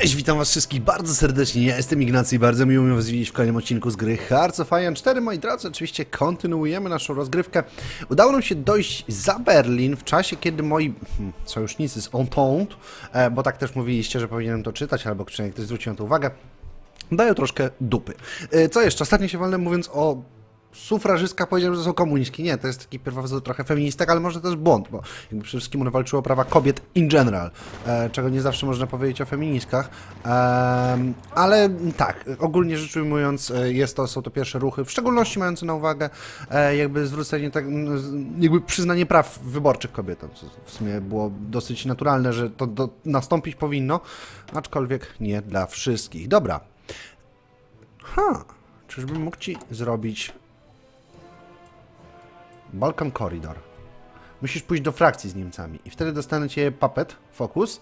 Cześć, witam was wszystkich bardzo serdecznie, ja jestem Ignacy i bardzo miło mi was widzieć w kolejnym odcinku z gry Hearts of Iron 4. Moi drodzy, oczywiście kontynuujemy naszą rozgrywkę. Udało nam się dojść za Berlin w czasie, kiedy moi hmm, sojusznicy z Entente, e, bo tak też mówiliście, że powinienem to czytać, albo przynajmniej ktoś zwrócił na to uwagę, dają troszkę dupy. E, co jeszcze? Ostatnio się walnę mówiąc o sufrażystkach powiedziałem, że to są komunistki. Nie, to jest taki pierwowzór trochę feministek, ale może to jest błąd, bo jakby przede wszystkim one walczyły o prawa kobiet in general, e, czego nie zawsze można powiedzieć o feministkach. Ale tak, ogólnie rzecz ujmując, e, jest to, są to pierwsze ruchy, w szczególności mające na uwagę e, jakby zwrócenie, tak, jakby przyznanie praw wyborczych kobietom, co w sumie było dosyć naturalne, że to do, nastąpić powinno, aczkolwiek nie dla wszystkich. Dobra. Ha, czyżbym mógł ci zrobić Balkan Corridor. Musisz pójść do frakcji z Niemcami i wtedy dostanę cię Puppet, Focus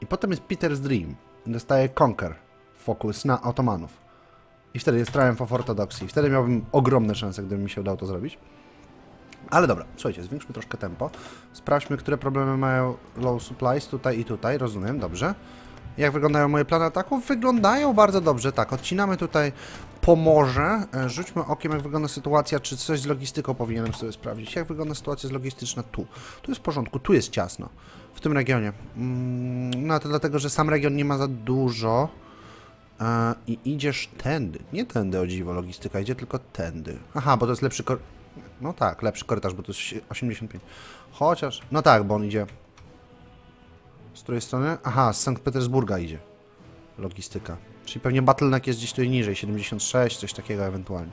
i potem jest Peter's Dream. Dostaję Conquer, Focus na Otomanów. I wtedy jest Triumph of Orthodoxy. Wtedy miałbym ogromne szanse, gdyby mi się udało to zrobić. Ale dobra, słuchajcie, zwiększmy troszkę tempo. Sprawdźmy, które problemy mają low supplies tutaj i tutaj, rozumiem, dobrze. Jak wyglądają moje plany ataków? Wyglądają bardzo dobrze, tak. Odcinamy tutaj Pomorze. E, Rzućmy okiem, jak wygląda sytuacja, czy coś z logistyką powinienem sobie sprawdzić. Jak wygląda sytuacja logistyczna tu? Tu jest w porządku, tu jest ciasno. W tym regionie. Mm, No to dlatego, że sam region nie ma za dużo. E, I idziesz tędy. Nie tędy, o dziwo, logistyka idzie, tylko tędy. Aha, bo to jest lepszy kor... No tak, lepszy korytarz, bo to jest 85. Chociaż... No tak, bo on idzie... Której strony? Aha, z Sankt Petersburga idzie. Logistyka. Czyli pewnie Battleneck jest gdzieś tutaj niżej, 76, coś takiego ewentualnie.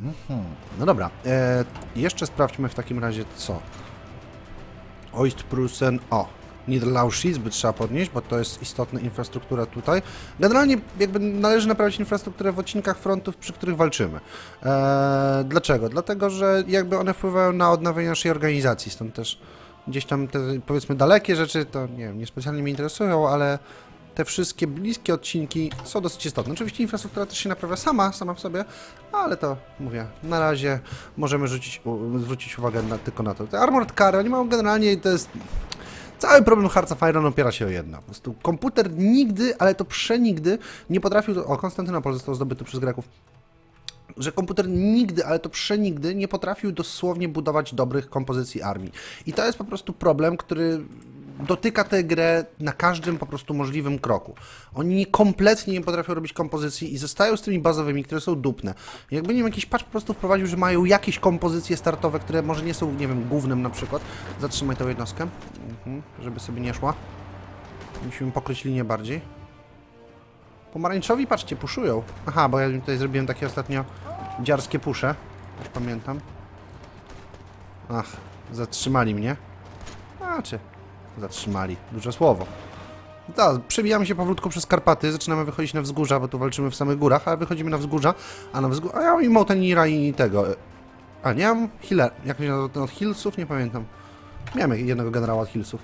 Mhm. No dobra, e, jeszcze sprawdźmy w takim razie co. Ostprussen, o, Niederlausitz by trzeba podnieść, bo to jest istotna infrastruktura tutaj. Generalnie jakby należy naprawić infrastrukturę w odcinkach frontów, przy których walczymy. E, dlaczego? Dlatego, że jakby one wpływają na odnowienie naszej organizacji, stąd też gdzieś tam te powiedzmy dalekie rzeczy, to nie wiem, niespecjalnie mnie interesują, ale te wszystkie bliskie odcinki są dosyć istotne. Oczywiście infrastruktura też się naprawia sama, sama w sobie, ale to mówię, na razie możemy rzucić, u, zwrócić uwagę na, tylko na to. Te Armored Car, oni mają generalnie, to jest Cały problem Hearts of opiera się o jedno. Po prostu komputer nigdy, ale to przenigdy nie potrafił... O, Konstantynopol został zdobyty przez Greków. Że komputer nigdy, ale to przenigdy nie potrafił dosłownie budować dobrych kompozycji armii. I to jest po prostu problem, który dotyka tę grę na każdym po prostu możliwym kroku. Oni nie, kompletnie nie potrafią robić kompozycji i zostają z tymi bazowymi, które są dupne. Jakby nie wiem, jakiś patch po prostu wprowadził, że mają jakieś kompozycje startowe, które może nie są, nie wiem, głównym na przykład. Zatrzymaj tę jednostkę, mhm, żeby sobie nie szła. Musimy pokryć linię bardziej. Pomarańczowi, patrzcie, puszują. Aha, bo ja tutaj zrobiłem takie ostatnio dziarskie pusze. Już pamiętam. Ach, zatrzymali mnie. A, czy zatrzymali. Duże słowo. Tak, przebijamy się powrótku przez Karpaty, zaczynamy wychodzić na wzgórza, bo tu walczymy w samych górach, ale wychodzimy na wzgórza, a na wzgórza... A ja mam i Mountaineera i tego... A, nie mam Hiller... Jak się nazywa ten od Hillsów? Nie pamiętam. Miałem jednego generała od Hillsów.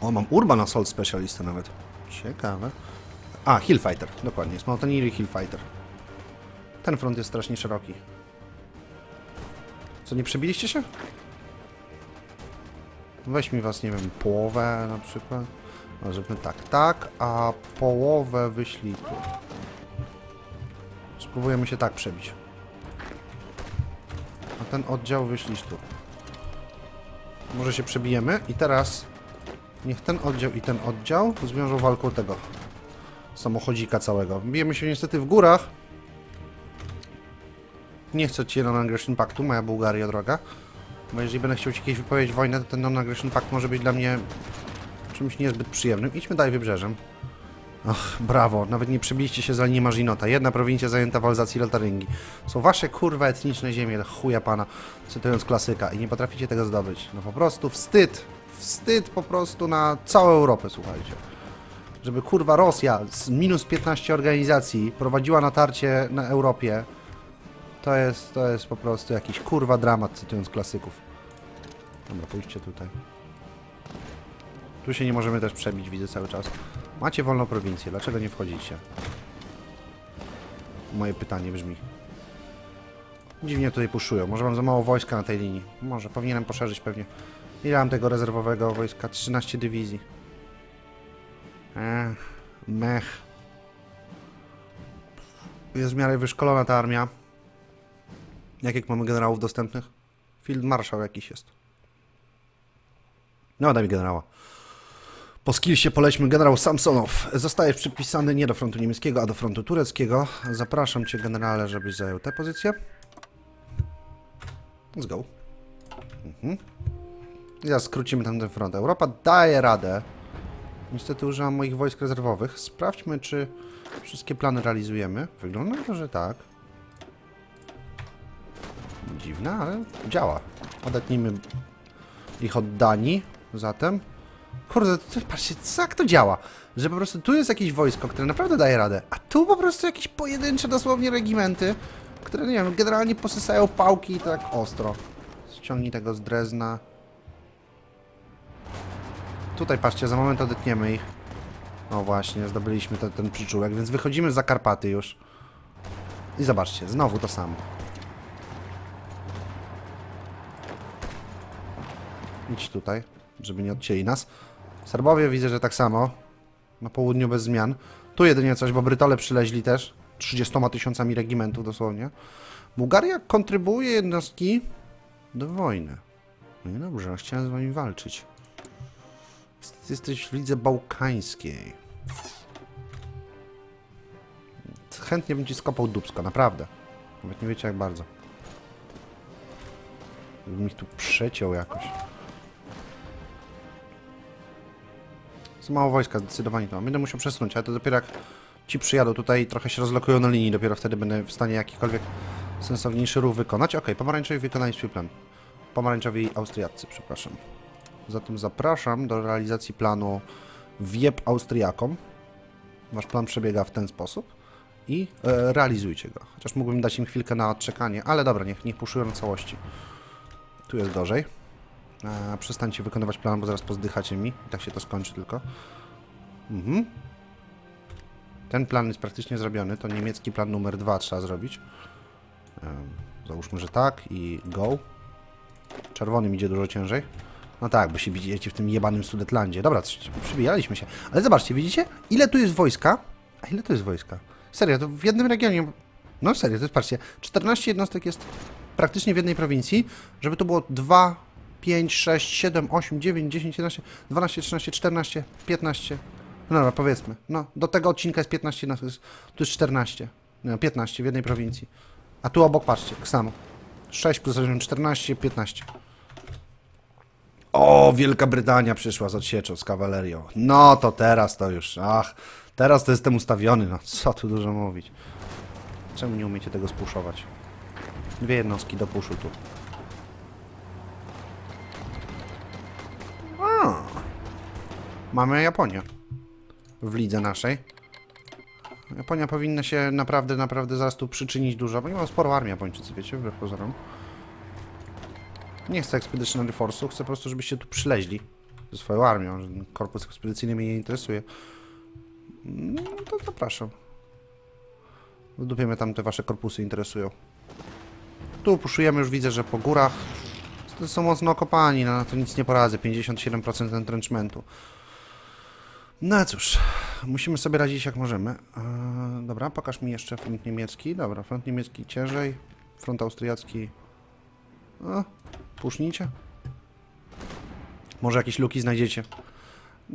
O, mam Urban Assault Specialistę nawet. Ciekawe. A, Hillfighter, dokładnie. Jest Mountaineer Hillfighter. Ten front jest strasznie szeroki. Co, nie przebiliście się? Weź mi was, nie wiem, połowę na przykład. No, zróbmy tak, tak, a połowę wyślij tu. Spróbujemy się tak przebić. A ten oddział wyślisz tu. Może się przebijemy i teraz niech ten oddział i ten oddział zwiążą walką tego samochodzika całego. Bijemy się niestety w górach. Nie chcę ci non-aggression paktu, moja Bułgaria droga. Bo jeżeli będę chciał ci kiedyś wypowiedzieć wojnę, to ten non-aggression pact może być dla mnie czymś niezbyt przyjemnym. Idźmy dalej wybrzeżem. Och, brawo, nawet nie przebiliście się za linię Marzinota. Jedna prowincja zajęta w Alzacji Lotaryngii. Są wasze kurwa etniczne ziemie, chuja pana, cytując klasyka i nie potraficie tego zdobyć. No po prostu wstyd, wstyd po prostu na całą Europę, słuchajcie. Żeby kurwa Rosja z minus 15 organizacji prowadziła natarcie na Europie, to jest, to jest po prostu jakiś kurwa dramat, cytując klasyków. Dobra, pójdźcie tutaj. Tu się nie możemy też przebić, widzę cały czas. Macie wolną prowincję, dlaczego nie wchodzicie? Moje pytanie brzmi. Dziwnie tutaj puszują. Może mam za mało wojska na tej linii. Może, powinienem poszerzyć pewnie. Ile mam tego rezerwowego wojska? 13 dywizji. Ech, mech. Jest w miarę wyszkolona ta armia. Jakich mamy generałów dostępnych? Field Marshal jakiś jest. No, daj mi generała. Po skillsie polećmy generał Samsonow. Zostajesz przypisany nie do frontu niemieckiego, a do frontu tureckiego. Zapraszam cię, generale, żebyś zajął tę pozycję. Let's go. Mhm. Teraz skrócimy ten front. Europa daje radę. Niestety używam moich wojsk rezerwowych. Sprawdźmy, czy wszystkie plany realizujemy. Wygląda na to, że tak. Dziwne, ale działa. Odetnijmy ich od Danii. Zatem. Kurde, to, patrzcie, jak to działa? Że po prostu tu jest jakieś wojsko, które naprawdę daje radę, a tu po prostu jakieś pojedyncze dosłownie regimenty, które, nie wiem, generalnie posysają pałki i tak ostro. Ściągnij tego z Drezna. Tutaj, patrzcie, za moment odetniemy ich. No właśnie, zdobyliśmy te, ten przyczółek, więc wychodzimy za Karpaty już. I zobaczcie, znowu to samo. Idź tutaj, żeby nie odcięli nas. Serbowie widzę, że tak samo. Na południu bez zmian. Tu jedynie coś, bo Brytole przyleźli też. 30 tysiącami regimentów dosłownie. Bułgaria kontrybuuje jednostki do wojny. No i dobrze, chciałem z wami walczyć. Jesteś w lidze bałkańskiej. Chętnie bym ci skopał dubsko, naprawdę. Nawet nie wiecie jak bardzo. Gdybym ich tu przeciął jakoś. Za mało wojska, zdecydowanie to. Będę musiał przesunąć, ale to dopiero jak ci przyjadą tutaj i trochę się rozlokują na linii, dopiero wtedy będę w stanie jakikolwiek sensowniejszy ruch wykonać. Okej, pomarańczowi wykonali swój plan. Pomarańczowi Austriacy, przepraszam. Zatem zapraszam do realizacji planu Wieb Austriakom. Wasz plan przebiega w ten sposób i e, realizujcie go. Chociaż mógłbym dać im chwilkę na odczekanie, ale dobra, niech, niech puszują na całości. Tu jest gorzej. E, przestańcie wykonywać plan, bo zaraz pozdychacie mi. I tak się to skończy tylko. Mhm. Ten plan jest praktycznie zrobiony. To niemiecki plan numer dwa trzeba zrobić. Em, załóżmy, że tak i go. Czerwonym idzie dużo ciężej. No tak, bo się widzicie w tym jebanym Sudetlandzie. Dobra, przybijaliśmy się. Ale zobaczcie, widzicie? Ile tu jest wojska? A ile tu jest wojska? Serio, to w jednym regionie... No serio, to jest, patrzcie, 14 jednostek jest praktycznie w jednej prowincji, żeby to było 2, 5, 6, 7, 8, 9, 10, 11, 12, 13, 14, 15. No dobra, powiedzmy. No, do tego odcinka jest 15 jednostek, jest- tu jest 14. No, 15 w jednej prowincji. A tu obok, patrzcie, tak samo. 6 plus 8, 14, 15. O, Wielka Brytania przyszła z odsieczą, z kawalerią. No to teraz to już, ach, teraz to jestem ustawiony, no co tu dużo mówić. Czemu nie umiecie tego spuszować? Dwie jednostki do puszu tu. A, mamy Japonię w lidze naszej. Japonia powinna się naprawdę, naprawdę zaraz tu przyczynić dużo, bo nie mam sporo armii Japończycy, wiecie, wbrew pozorom. Nie chcę Expeditionary Force'u, chcę po prostu, żebyście tu przyleźli ze swoją armią, korpus ekspedycyjny mnie nie interesuje. No to zapraszam. W dupie mnie tam te wasze korpusy interesują. Tu puszujemy, już widzę, że po górach to są mocno okopani, na to nic nie poradzę, 57% entrenchmentu. No cóż, musimy sobie radzić jak możemy. Eee, dobra, pokaż mi jeszcze front niemiecki. Dobra, front niemiecki ciężej, front austriacki... O, pusznijcie. Może jakieś luki znajdziecie.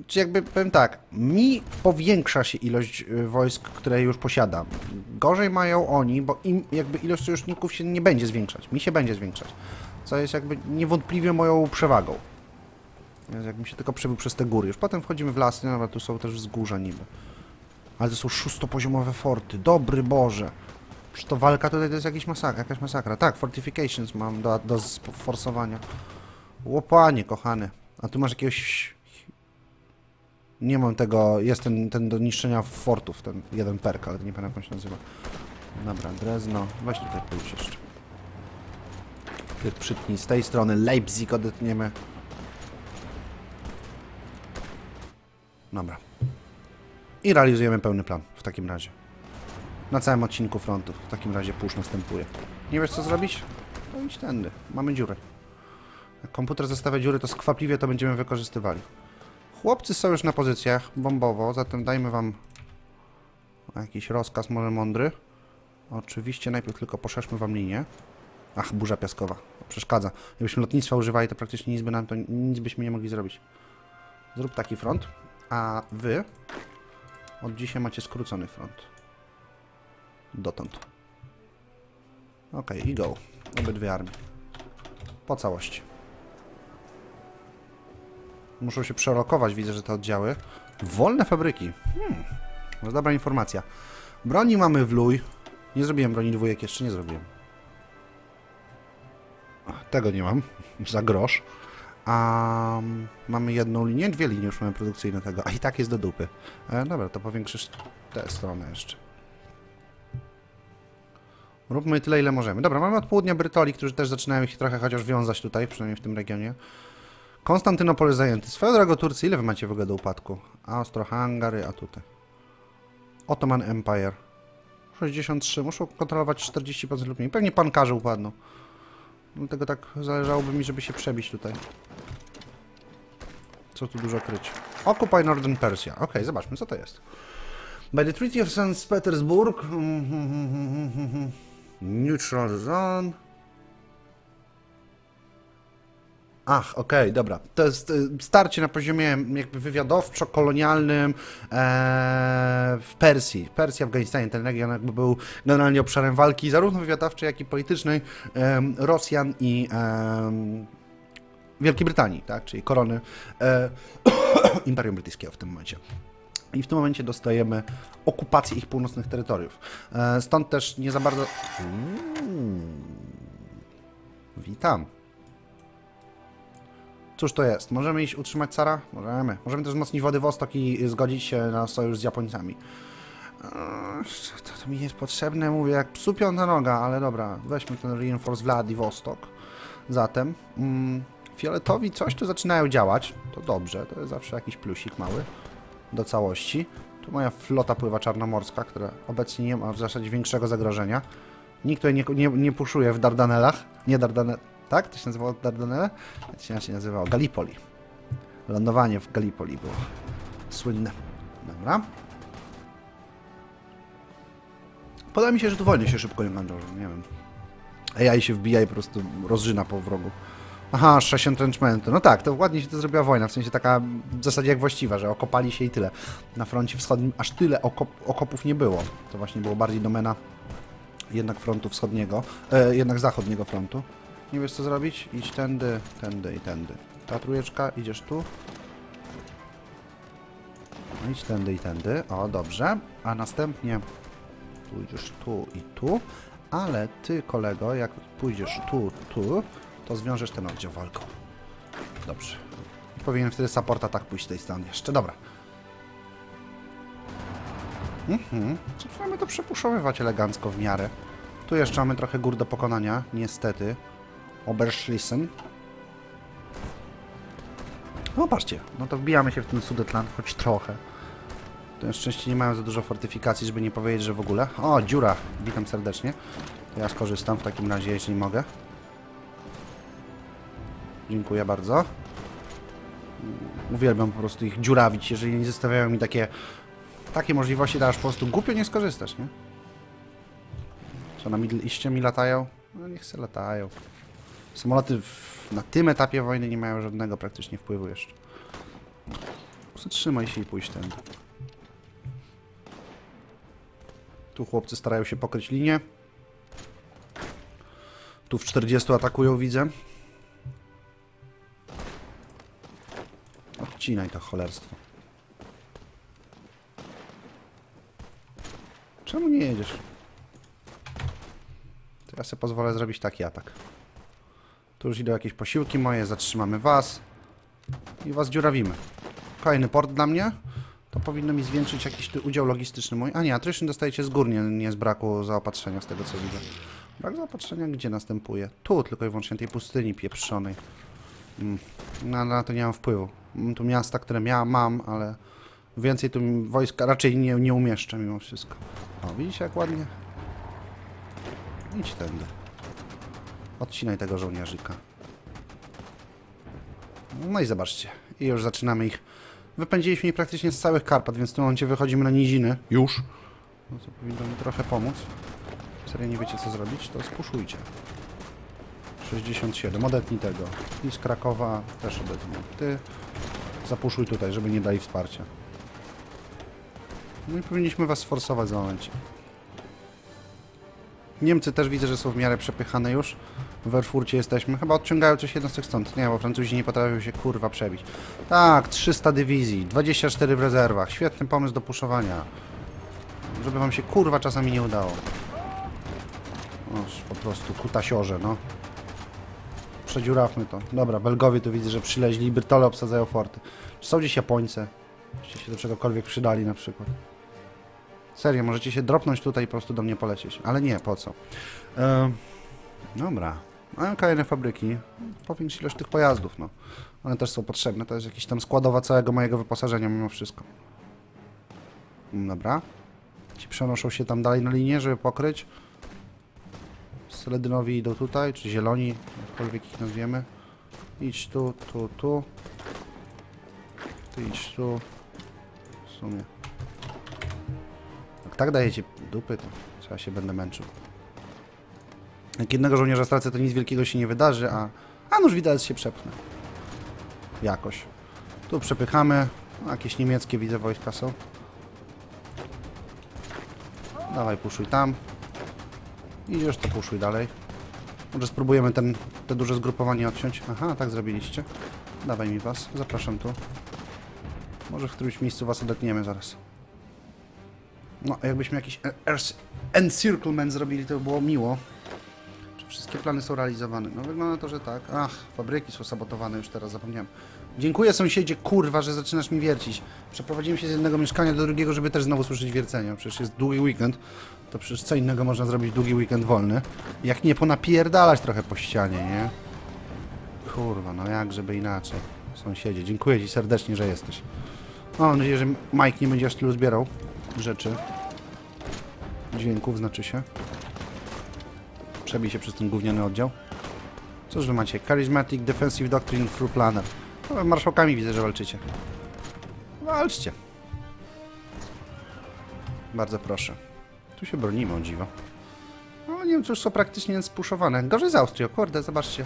Czy jakby powiem tak, mi powiększa się ilość y, wojsk, które już posiadam. Gorzej mają oni, bo im jakby ilość sojuszników się nie będzie zwiększać. Mi się będzie zwiększać. Co jest jakby niewątpliwie moją przewagą. Więc jakbym się tylko przebył przez te góry. Już potem wchodzimy w lasy, no ale tu są też wzgórza niby. Ale to są szóstopoziomowe forty. Dobry Boże. Przecież to walka tutaj to jest jakiś masakra, jakaś masakra. Tak, fortifications mam do, do forsowania. Łopanie, kochany. A tu masz jakiegoś... Nie mam tego... Jest ten, ten do niszczenia fortów, ten jeden perk, ale nie pamiętam jak on się nazywa. Dobra, Drezno. Weź tutaj pójdź jeszcze. Ty przytnij z tej strony. Leipzig odetniemy. Dobra. I realizujemy pełny plan w takim razie. Na całym odcinku frontu. W takim razie push następuje. Nie wiesz co zrobić? To idź tędy. Mamy dziurę. Jak komputer zostawia dziury, to skwapliwie to będziemy wykorzystywali. Chłopcy są już na pozycjach bombowo, zatem dajmy wam jakiś rozkaz może mądry. Oczywiście najpierw tylko poszerzmy wam linię. Ach, burza piaskowa. Przeszkadza. Jakbyśmy lotnictwa używali, to praktycznie nic by nam to nic byśmy nie mogli zrobić. Zrób taki front, a wy od dzisiaj macie skrócony front. Dotąd. Okej, i go. Obydwie armie. Po całości. Muszą się przelokować, widzę, że te oddziały. Wolne fabryki. Hmm. To dobra informacja. Broni mamy w luj. Nie zrobiłem broni dwójek, jeszcze nie zrobiłem. Tego nie mam. Za grosz. A mamy jedną linię, dwie linie już mamy produkcyjne tego, a i tak jest do dupy. E, dobra, to powiększysz tę stronę jeszcze. Róbmy tyle, ile możemy. Dobra, mamy od południa Brytoli, którzy też zaczynają się trochę chociaż wiązać tutaj, przynajmniej w tym regionie. Konstantynopol zajęty. Swoją drogą Turcy, ile wy macie w ogóle do upadku? Austro-Hungary, a tutaj. Ottoman Empire. 63. Muszą kontrolować 40% lub mniej. Pewnie pankarze upadną. Dlatego tak zależałoby mi, żeby się przebić tutaj. Co tu dużo kryć? Occupy Northern Persia. Okej, zobaczmy, co to jest. By the Treaty of St. Petersburg... Neutral Zone... Ach, okej, dobra. To jest y, starcie na poziomie jakby wywiadowczo-kolonialnym e, w Persji. Persji, Afganistanie. Ten region jakby był generalnie obszarem walki zarówno wywiadowczej, jak i politycznej Rosjan i Wielkiej Brytanii, tak? Czyli korony e, Imperium Brytyjskiego w tym momencie. I w tym momencie dostajemy okupację ich północnych terytoriów. E, stąd też nie za bardzo... Mm. Witam. Cóż to jest? Możemy iść utrzymać cara? Możemy. Możemy też wzmocnić Władywostok i zgodzić się na sojusz z Japońcami. Eee, To, to mi jest potrzebne, mówię, jak psu piąta noga, ale dobra, weźmy ten Reinforce Władywostok. Zatem, mm, fioletowi coś tu zaczynają działać, to dobrze, to jest zawsze jakiś plusik mały do całości. Tu moja flota pływa czarnomorska, która obecnie nie ma w zasadzie większego zagrożenia. Nikt tutaj nie, nie, nie puszuje w Dardanelach, nie Dardane... Tak? To się nazywało Dardanelle? To się nazywało Gallipoli. Lądowanie w Gallipoli było słynne. Dobra. Podoba mi się, że tu wojny się szybko nie że nie wiem. AI się wbija i po prostu rozżyna po wrogu. Aha, 6 entrenchmentu. No tak, to ładnie się to zrobiła wojna, w sensie taka w zasadzie jak właściwa, że okopali się i tyle. Na froncie wschodnim aż tyle okop, okopów nie było. To właśnie było bardziej domena jednak frontu wschodniego, e, jednak zachodniego frontu. Nie wiesz co zrobić? Idź tędy, tędy i tędy. Ta trójeczka, idziesz tu. No, idź tędy i tędy. O, dobrze. A następnie pójdziesz tu i tu. Ale ty, kolego, jak pójdziesz tu, tu, to zwiążesz ten oddział walką. Dobrze. Powinien wtedy support atak pójść z tej strony jeszcze. Dobra. Mhm. Mamy to przepuszowywać elegancko w miarę. Tu jeszcze mamy trochę gór do pokonania, niestety. Oberschliessen. No patrzcie, no to wbijamy się w ten Sudetland, choć trochę. To szczęście nie mają za dużo fortyfikacji, żeby nie powiedzieć, że w ogóle. O, dziura, witam serdecznie. Ja skorzystam w takim razie, jeśli mogę. Dziękuję bardzo. Uwielbiam po prostu ich dziurawić, jeżeli nie zostawiają mi takie takie możliwości, to po prostu głupio nie skorzystasz, nie? Co, na Middle Eastie mi latają? No niech se latają. Samoloty w, na tym etapie wojny nie mają żadnego praktycznie wpływu jeszcze. Zatrzymaj się i pójść tędy. Tu chłopcy starają się pokryć linię. Tu w 40 atakują, widzę. Odcinaj to cholerstwo. Czemu nie jedziesz? To ja sobie pozwolę zrobić taki atak. Tu już idą jakieś posiłki moje, zatrzymamy was i was dziurawimy. Kolejny port dla mnie. To powinno mi zwiększyć jakiś udział logistyczny mój. A nie, attrition dostajecie z gór, nie, nie z braku zaopatrzenia, z tego co widzę. Brak zaopatrzenia gdzie następuje? Tu, tylko i wyłącznie tej pustyni pieprzonej. Mm. Na, na to nie mam wpływu. Mam tu miasta, które mia mam, ale więcej tu wojska raczej nie, nie umieszczę mimo wszystko. O, widzicie jak ładnie? Idź tędy. Odcinaj tego żołnierzyka. No i zobaczcie. I już zaczynamy ich Wypędziliśmy ich praktycznie z całych Karpat, więc w tym momencie wychodzimy na niziny. Już. No to powinno mi trochę pomóc. Serio nie wiecie co zrobić? To spuszujcie. 67, odetnij tego. I z Krakowa też odetnij. Ty zapuszuj tutaj, żeby nie dali wsparcia. No i powinniśmy was sforsować za momencie. Niemcy też widzę, że są w miarę przepychane już. W Erfurcie jesteśmy. Chyba odciągają coś jednostek stąd. Nie, bo Francuzi nie potrafią się kurwa przebić. Tak, 300 dywizji, 24 w rezerwach. Świetny pomysł do puszowania. Żeby wam się kurwa czasami nie udało. Oż po prostu kutasiorze, no. Przedziurawmy to. Dobra, Belgowie tu widzę, że przyleźli Brytole obsadzają forty. Czy są gdzieś Japońcy? Byście się do czegokolwiek przydali na przykład. Serio, możecie się dropnąć tutaj i po prostu do mnie polecieć. Ale nie, po co? Ehm, dobra. Mają kolejne fabryki. Powiększyć ilość tych pojazdów, no. One też są potrzebne. To jest jakiś tam składowa całego mojego wyposażenia mimo wszystko. Dobra. Ci przenoszą się tam dalej na linię, żeby pokryć. Seledynowi idą tutaj, czy zieloni, jakkolwiek ich nazwiemy. Idź tu, tu, tu. Ty idź tu. W sumie. Jak tak dajecie dupy, to trzeba się będę męczył. Jak jednego żołnierza stracę, to nic wielkiego się nie wydarzy, a... A nóż widać się przepchnę. Jakoś. Tu przepychamy. Jakieś niemieckie widzę wojska są. Dawaj, puszuj tam. Idziesz, to puszuj dalej. Może spróbujemy ten, te duże zgrupowanie odciąć. Aha, tak zrobiliście. Dawaj mi was, zapraszam tu. Może w którymś miejscu was odetniemy zaraz. No, jakbyśmy jakiś encirclement zrobili, to by było miło. Czy wszystkie plany są realizowane? No wygląda na to, że tak. Ach, fabryki są sabotowane, już teraz zapomniałem. Dziękuję sąsiedzie, kurwa, że zaczynasz mi wiercić. Przeprowadziłem się z jednego mieszkania do drugiego, żeby też znowu słyszeć wiercenia. Przecież jest długi weekend. To przecież co innego można zrobić długi weekend wolny. Jak nie ponapierdalać trochę po ścianie, nie? Kurwa, no jak żeby inaczej. Sąsiedzie, dziękuję ci serdecznie, że jesteś. No, mam nadzieję, że Mike nie będzie aż tylu zbierał rzeczy. Dźwięków znaczy się. Przebij się przez ten gówniany oddział. Cóż wy macie? Charismatic Defensive Doctrine Through Planner. No, marszałkami widzę, że walczycie. Walczcie. Bardzo proszę. Tu się bronimy, o dziwo. No, Niemcy już są praktycznie spuszowane. Gorzej z Austrią, kurde, zobaczcie.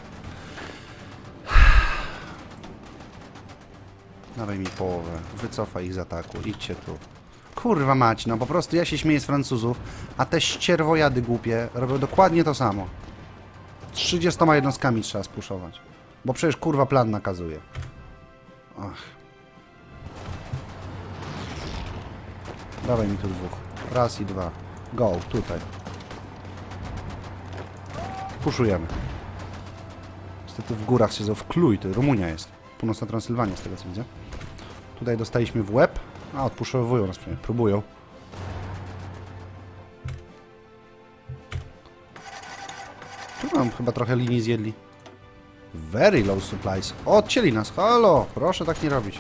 Dawaj mi połowę. Wycofaj ich z ataku. Idźcie tu. Kurwa mać, no po prostu ja się śmieję z Francuzów, a te ścierwojady głupie robią dokładnie to samo. 30 jednostkami trzeba spuszować. Bo przecież kurwa plan nakazuje. Ach. Dawaj mi tu dwóch. Raz i dwa. Go, tutaj. Puszujemy. Niestety w górach siedzą w to Rumunia jest. Północna Transylwania, z tego co widzę. Tutaj dostaliśmy w łeb. A, odpuszczowują nas przynajmniej. Próbują. Tu chyba trochę linii zjedli. Very low supplies. Odcięli nas. Halo, proszę tak nie robić.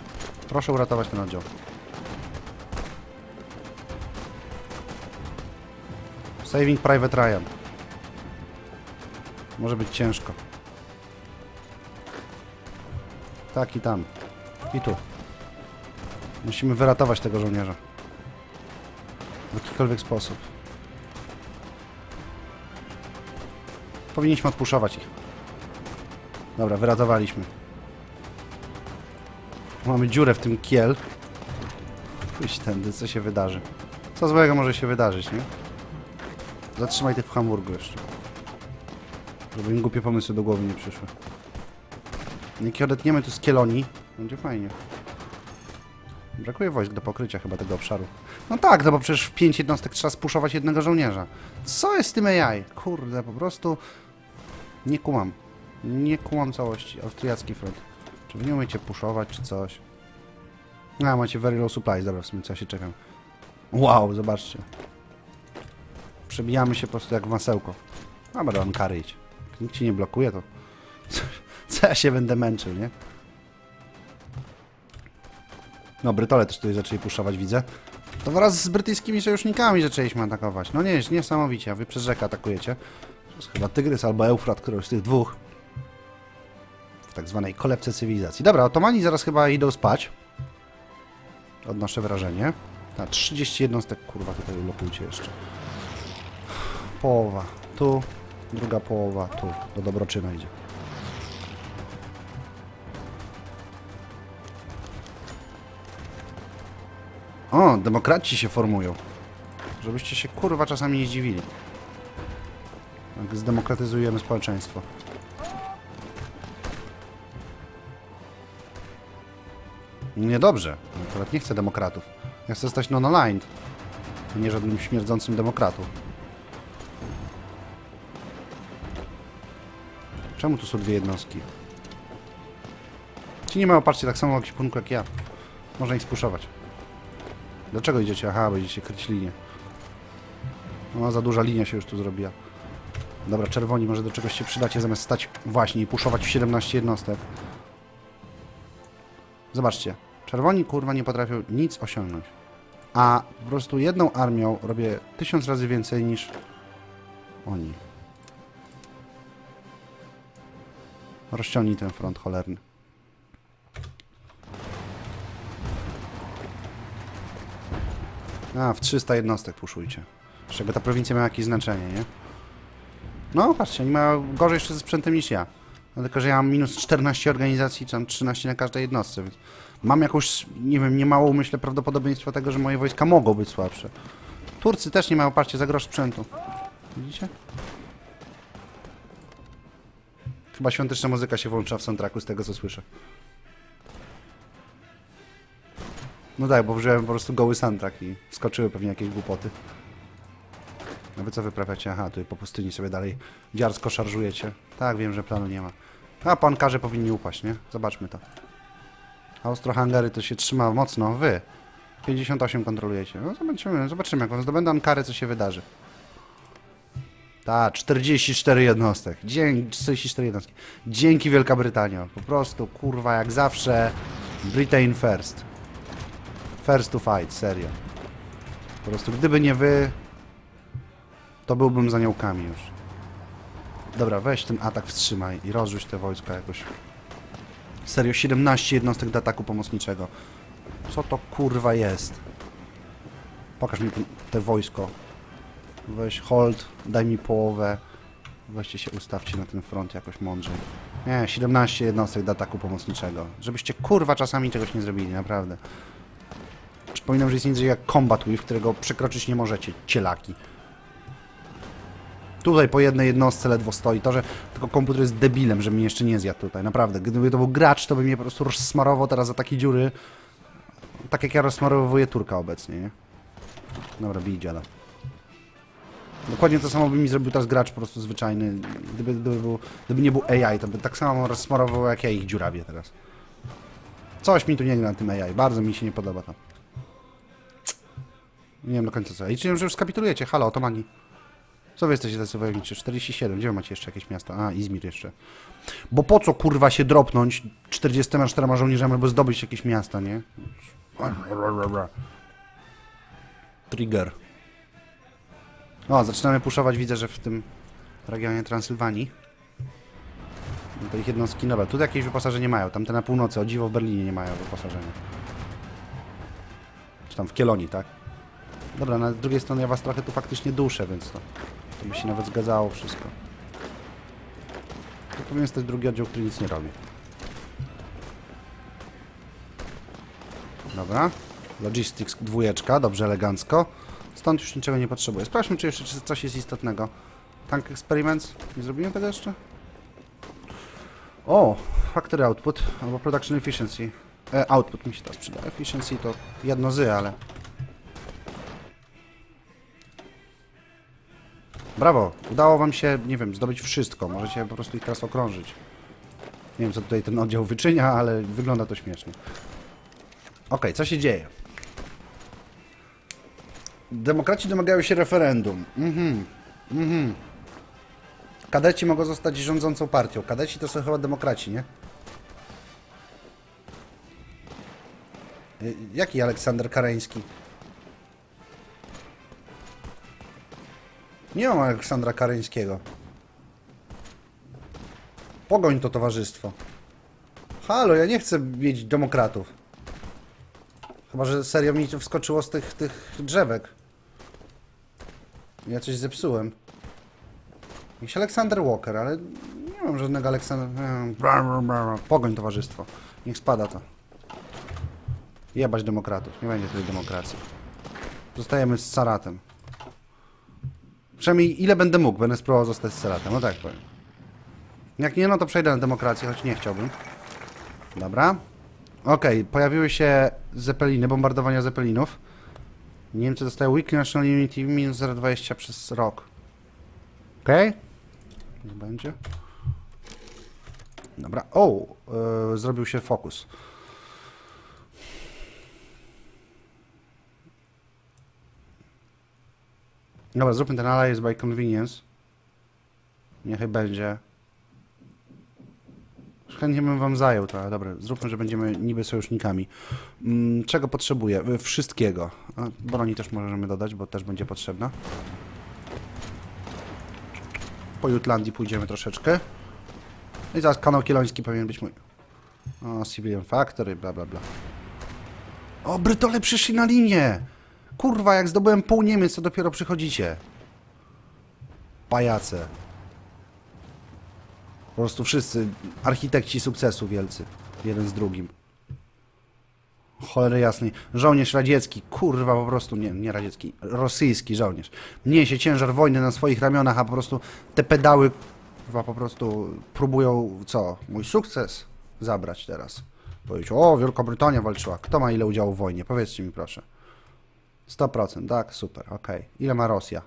Proszę uratować ten oddział. Saving Private Ryan. Może być ciężko. Tak i tam. I tu. Musimy wyratować tego żołnierza. W jakikolwiek sposób. Powinniśmy odpuszować ich. Dobra, wyratowaliśmy. Mamy dziurę w tym kiel. Pójść tędy, co się wydarzy? Co złego może się wydarzyć, nie? Zatrzymaj tych w Hamburgu jeszcze. Żeby im głupie pomysły do głowy nie przyszły. Jak odetniemy tu z Kielonii, będzie fajnie. Brakuje wojsk do pokrycia chyba tego obszaru. No tak, no bo przecież w pięć jednostek trzeba spuszować jednego żołnierza. Co jest z tym AI? Kurde, po prostu... Nie kumam. Nie kumam całości. Austriacki front. Czy wy nie umiecie puszować, czy coś? A, macie very low supplies. Dobra, w sumie co ja się czekam. Wow, zobaczcie. Przebijamy się po prostu jak w masełko. A, będę on kary iść. Jak nikt ci nie blokuje, to... Co ja się będę męczył, nie? No, Brytole też tutaj zaczęli puszować, widzę. To wraz z brytyjskimi sojusznikami zaczęliśmy atakować. No nie, niesamowicie. A wy przez rzekę atakujecie. To jest chyba Tygrys albo Eufrat, któryś z tych dwóch. Tak zwanej kolebce cywilizacji. Dobra, otomani zaraz chyba idą spać. Odnoszę wrażenie. A 30 jednostek, kurwa, tutaj ulokujcie jeszcze. Połowa tu, druga połowa tu. Do Dobroczyna idzie. O, demokraci się formują. Żebyście się kurwa czasami nie zdziwili. Jak zdemokratyzujemy społeczeństwo. Niedobrze. Akurat nie chcę demokratów. Ja chcę zostać non-aligned. Nie żadnym śmierdzącym demokratą. Czemu tu są dwie jednostki? Ci nie mają, patrzcie, tak samo w ekwipunku jak ja. Można ich spuszować. Dlaczego idziecie? Aha, idziecie kryć linię. No, za duża linia się już tu zrobiła. Dobra, czerwoni, może do czegoś się przydacie, zamiast stać właśnie i puszować w 17 jednostek. Zobaczcie. Czerwoni, kurwa, nie potrafią nic osiągnąć. A po prostu jedną armią robię tysiąc razy więcej niż oni. Rozciągnij ten front cholerny. A, w 300 jednostek puszujcie. Jeszcze jakby ta prowincja miała jakieś znaczenie, nie? No, patrzcie, oni mają gorzej jeszcze ze sprzętem niż ja. No, tylko, że ja mam minus 14 organizacji, czy tam 13 na każdej jednostce, więc mam jakąś, nie wiem, niemałą, myślę, prawdopodobieństwo tego, że moje wojska mogą być słabsze. Turcy też nie mają, patrzcie, za grosz sprzętu. Widzicie? Chyba świąteczna muzyka się włącza w soundtracku z tego, co słyszę. No tak, bo wziąłem po prostu goły soundtrack i wskoczyły pewnie jakieś głupoty. No wy co wyprawiacie? Aha, tu po pustyni sobie dalej dziarsko szarżujecie. Tak, wiem, że planu nie ma. A pankarze powinni upaść, nie? Zobaczmy to. Austro-Hungary to się trzyma mocno. Wy. 58 kontrolujecie. No zobaczymy, zobaczymy. Jak wam zdobędą Ankarę, co się wydarzy. Tak, 44 jednostek. Dzięki, 44 jednostki. Dzięki Wielka Brytania. Po prostu, kurwa, jak zawsze Britain first. First to fight, serio. Po prostu, gdyby nie wy, to byłbym za niołkami już. Dobra, weź ten atak wstrzymaj i rozrzuć te wojska jakoś. Serio, 17 jednostek do ataku pomocniczego. Co to kurwa jest? Pokaż mi te wojsko. Weź hold, daj mi połowę. Weźcie się ustawcie na ten front jakoś mądrzej. Nie, 17 jednostek do ataku pomocniczego. Żebyście kurwa czasami czegoś nie zrobili, naprawdę. Przypominam, że jest nic jak Combat With, którego przekroczyć nie możecie, cielaki. Tutaj po jednej jednostce ledwo stoi. To, że tylko komputer jest debilem, że mnie jeszcze nie zjadł tutaj. Naprawdę. Gdyby to był gracz, to by mnie po prostu rozsmarował teraz za takie dziury. Tak jak ja rozsmarowuję Turka obecnie, nie? Dobra, bij dziada. Dokładnie to samo by mi zrobił teraz gracz po prostu zwyczajny. Gdyby, gdyby, był, gdyby nie był AI, to by tak samo rozsmarował jak ja ich dziurawię teraz. Coś mi tu nie gra na tym AI. Bardzo mi się nie podoba to. Nie wiem do końca co. I czy że już skapitulujecie? Halo, otomani. Co wy jesteście tacy wojowniczy? 47. Gdzie macie jeszcze jakieś miasta? A, Izmir jeszcze. Bo po co kurwa się dropnąć 44 żołnierzami, albo zdobyć jakieś miasta, nie? Trigger. O, zaczynamy puszować. Widzę, że w tym regionie Transylwanii. No to ich jednostki nowe. Tu jakieś wyposażenie mają. Tamte na północy, o dziwo w Berlinie nie mają wyposażenia. Czy tam w Kielonii, tak? Dobra, na drugiej stronie ja was trochę tu faktycznie duszę, więc to, to by się nawet zgadzało wszystko. To powinien stać drugi oddział, który nic nie robi. Dobra. Logistics dwójeczka, dobrze, elegancko. Stąd już niczego nie potrzebuję. Sprawdźmy, czy jeszcze coś jest istotnego. Tank Experiments? Nie zrobiłem tego jeszcze? O! Factory Output albo Production Efficiency. E, output mi się teraz przyda. Efficiency to jedno z, ale... Brawo! Udało wam się, nie wiem, zdobyć wszystko. Możecie po prostu ich teraz okrążyć. Nie wiem, co tutaj ten oddział wyczynia, ale wygląda to śmiesznie. Ok, co się dzieje? Demokraci domagają się referendum. Mhm. Mhm. Kadeci mogą zostać rządzącą partią. Kadeci to są chyba demokraci, nie? Y, Jaki Aleksander Kareński? Nie mam Aleksandra Kareńskiego. Pogoń to towarzystwo. Halo, ja nie chcę mieć demokratów. Chyba, że serio mi wskoczyło z tych, tych drzewek. Ja coś zepsułem. Jakiś Aleksander Walker, ale nie mam żadnego Aleksander... Pogoń towarzystwo. Niech spada to. Jebać demokratów. Nie będzie tutaj demokracji. Zostajemy z Saratem. Przynajmniej ile będę mógł, będę spróbował zostać z Saratem. No tak powiem. Jak nie, no to przejdę na demokrację, choć nie chciałbym. Dobra. Okej, pojawiły się Zeppeliny, bombardowania Zeppelinów. Niemcy dostają Weekly National Unity minus 0,20 przez rok. Okej? Niech będzie. Dobra. O! Yy, zrobił się fokus. Dobra, zróbmy ten allies by convenience. Niech będzie. Chętnie bym wam zajął to, ale dobra, zróbmy, że będziemy niby sojusznikami. Mm, czego potrzebuję? Y, Wszystkiego. A, Broni też możemy dodać, bo też będzie potrzebna. Po Jutlandii pójdziemy troszeczkę. No I zaraz kanał kieloński powinien być mój. O, Civilian Factory, bla bla bla. O, Brytole przyszli na linię! Kurwa, jak zdobyłem pół Niemiec, to dopiero przychodzicie. Pajace. Po prostu wszyscy architekci sukcesu wielcy. Jeden z drugim. Cholery jasnej. Żołnierz radziecki, kurwa po prostu, nie, nie radziecki, rosyjski żołnierz. Niesie ciężar wojny na swoich ramionach, a po prostu te pedały, kurwa po prostu próbują, co, mój sukces zabrać teraz. Powiedzieć, o, Wielka Brytania walczyła. Kto ma ile udziału w wojnie? Powiedzcie mi proszę. 100%, tak, super, okej. Ile ma Rosja?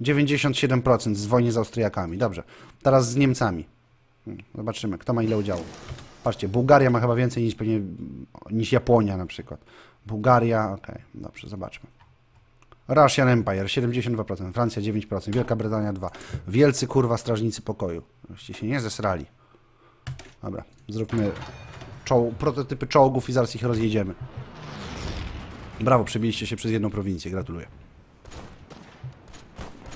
97% z wojny z Austriakami. Dobrze. Teraz z Niemcami. Hmm, Zobaczymy, kto ma ile udziału. Patrzcie, Bułgaria ma chyba więcej niż pewnie niż Japonia na przykład. Bułgaria, okej, dobrze, zobaczmy. Russian Empire 72%, Francja 9%, Wielka Brytania 2%. Wielcy kurwa strażnicy pokoju. Żeście się nie zesrali. Dobra, zróbmy czoł prototypy czołgów i zaraz ich rozjedziemy. Brawo, przebiliście się przez jedną prowincję, gratuluję.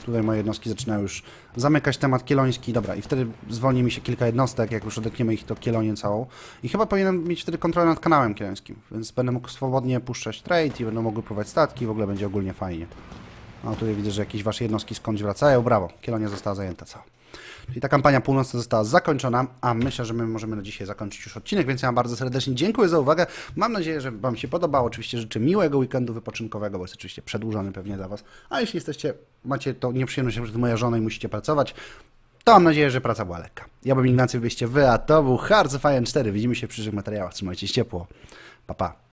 Tutaj moje jednostki zaczynają już zamykać temat kieloński. Dobra, i wtedy zwolni mi się kilka jednostek, jak już odetniemy ich to kielonię całą. I chyba powinienem mieć wtedy kontrolę nad kanałem kielońskim, więc będę mógł swobodnie puszczać trade i będą mogły pływać statki, w ogóle będzie ogólnie fajnie. No tutaj widzę, że jakieś wasze jednostki skądś wracają. Brawo, kielonia została zajęta cała. Czyli ta kampania północna została zakończona, a myślę, że my możemy na dzisiaj zakończyć już odcinek, więc ja wam bardzo serdecznie dziękuję za uwagę. Mam nadzieję, że wam się podobało. Oczywiście życzę miłego weekendu wypoczynkowego, bo jest oczywiście przedłużony pewnie dla was. A jeśli jesteście, macie to nieprzyjemność, że moja żona i musicie pracować, to mam nadzieję, że praca była lekka. Ja bym Ignacy, byście wy, a to był Iron 4. Widzimy się w przyszłych materiałach. Trzymajcie się ciepło. Pa, pa.